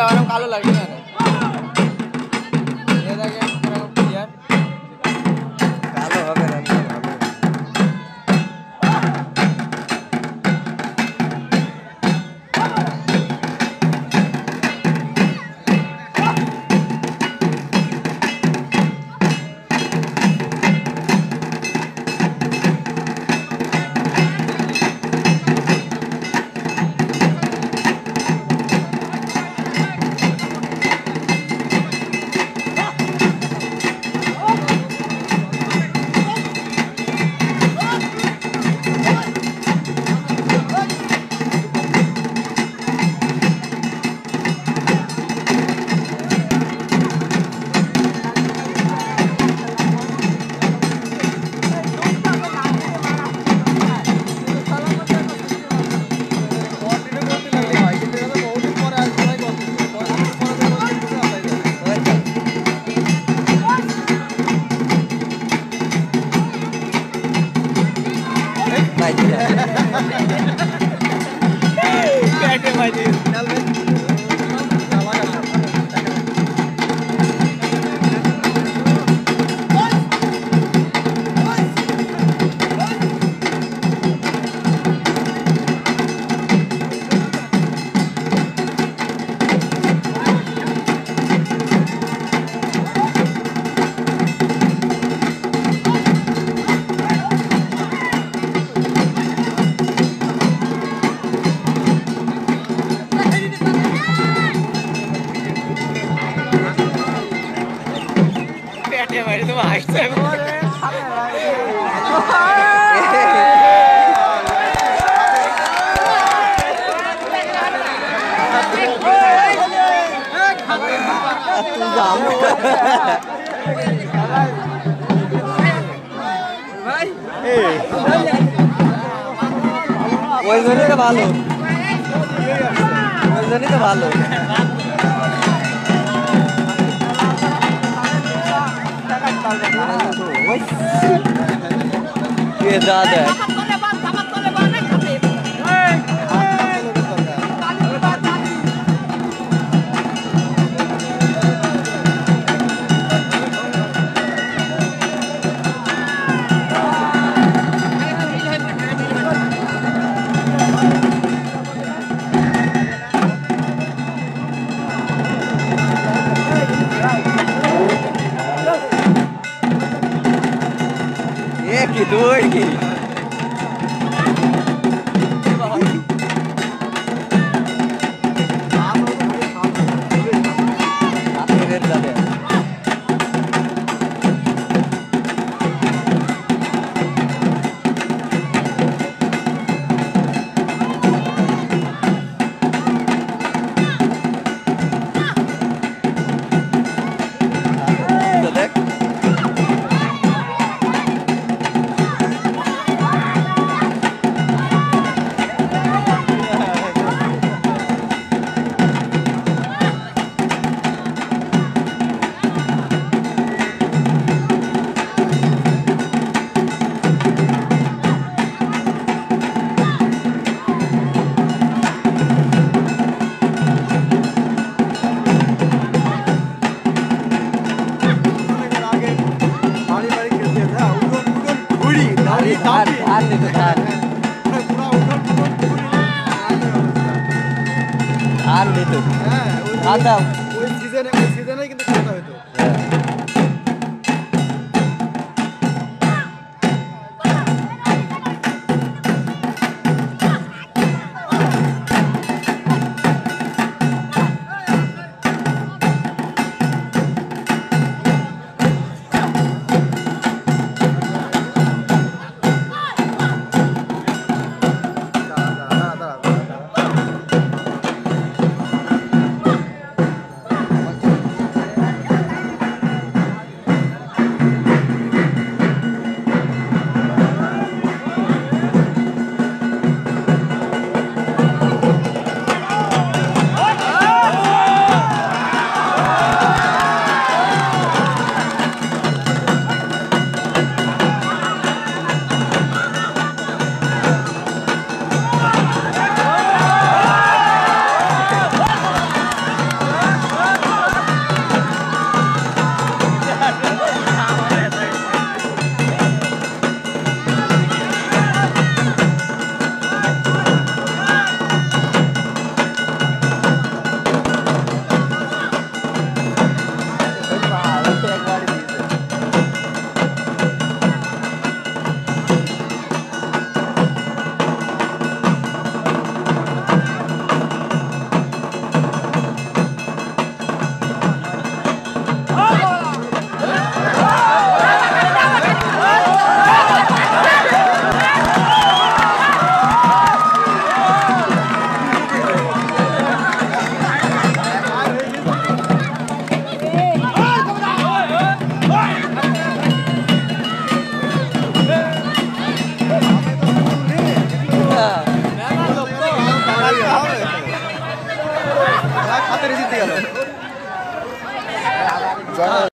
আর কালো লাগে না idea. Back in my dude. দিলা। ওই জন্যই তো ভালো ওই জন্যই তো ভালো ज़्यादा है। doido. ধার নিতে ধার দাও ওই সিজনে ওই সিজনেই কিন্তু খেলাটা হতো 아.